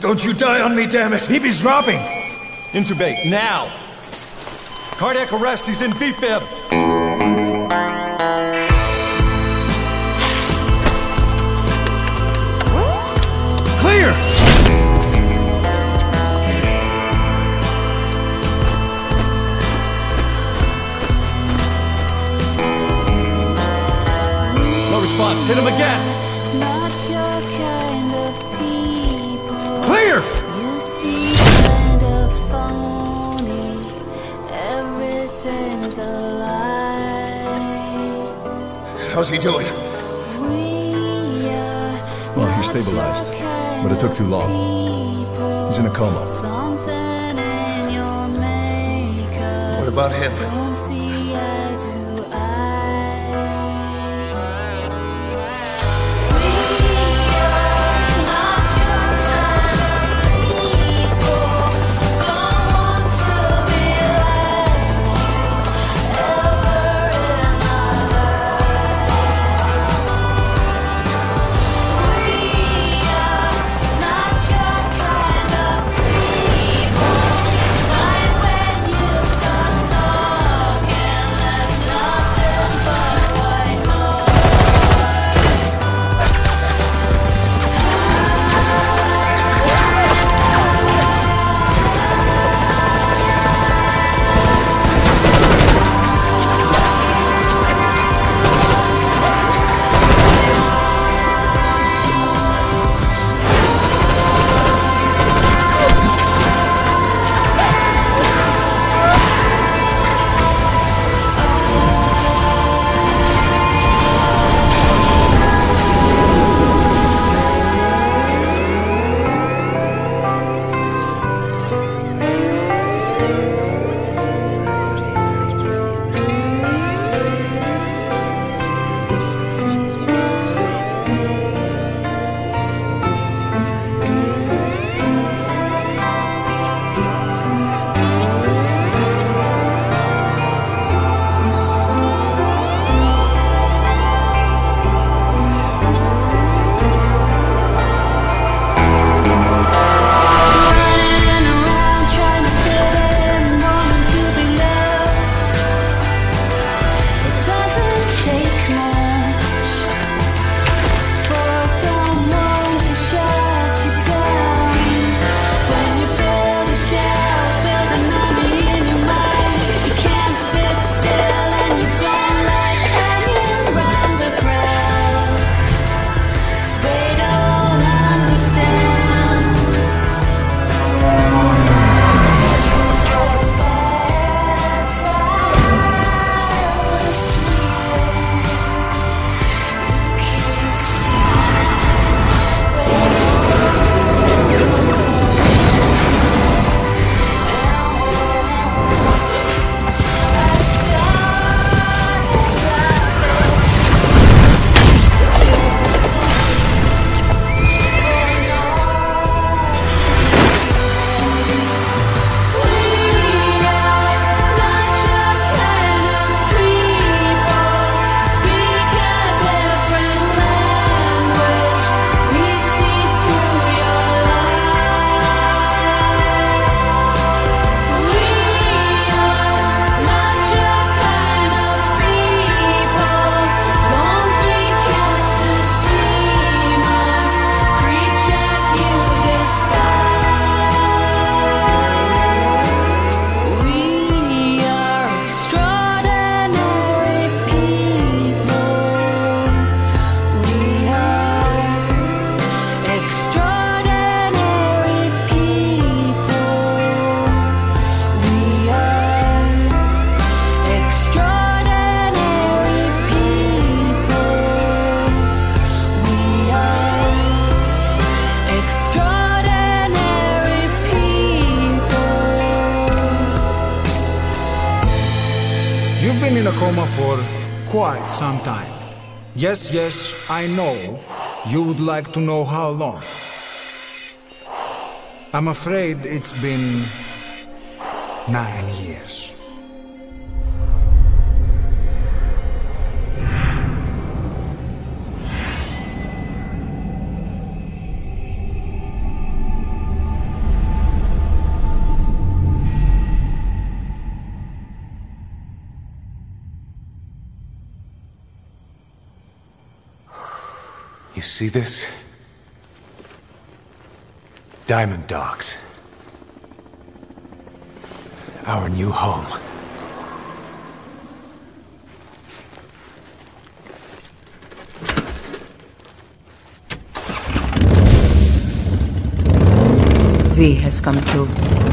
Don't you die on me, damn it! Hip is dropping! Intubate, now! Cardiac arrest, he's in VFib! Clear! No response, hit him again! How's he doing? Well, he's stabilized, but it took too long. He's in a coma. Something in your makeup. What about him? Been in a coma for quite some time. Yes, yes, I know. You would like to know how long. I'm afraid it's been nine years. See this? Diamond Dogs. Our new home. V has come through.